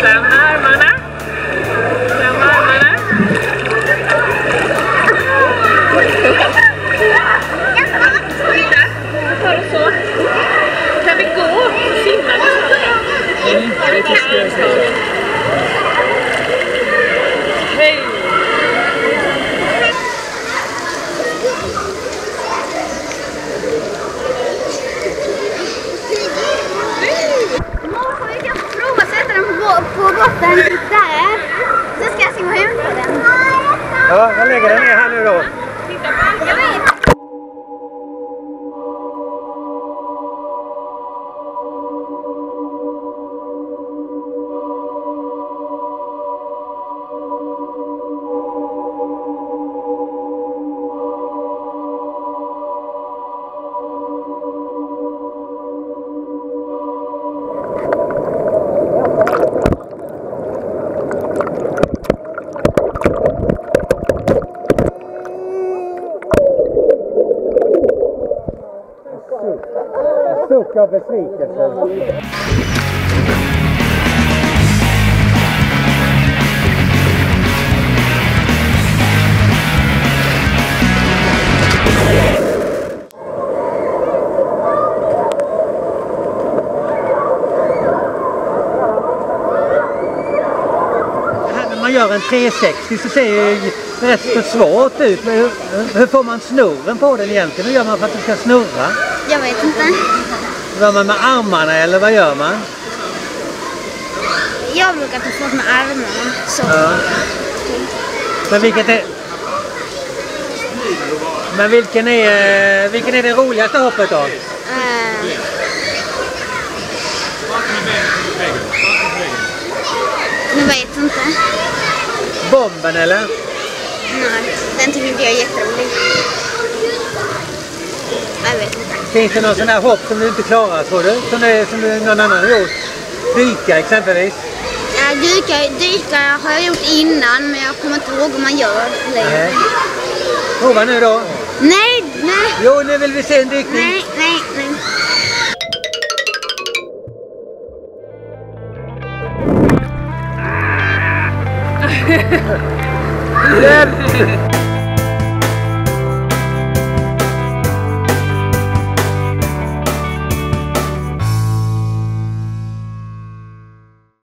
Kläm med Ja, jag lägger den ner här nu då. Titta på Jag vet. Suck av besvikelse. Man gör en 360 så ser det ju rätt så svårt ut. Men hur, hur får man snurren på den egentligen? Hur gör man för att den ska snurra? Jag vet inte. Gör man med armarna eller vad gör man? Jag brukar ta svårt med armarna. Så. Ja. Men vilket är... Men vilken är, vilken är det roligaste hoppet då? Eh. Jag vet inte. Bomben eller? Nej, den tycker inte jag är jätterolig. Vet inte. Finns det någon sån här hopp som du inte klarar tror du? Som, det, som någon annan har gjort? Dyka exempelvis? Ja, dyka, dyka har jag gjort innan men jag kommer inte ihåg hur man gör längre. Prova nu då. Nej, nej, Jo, nu vill vi se en dykning. nej, nej, nej. Hjälp!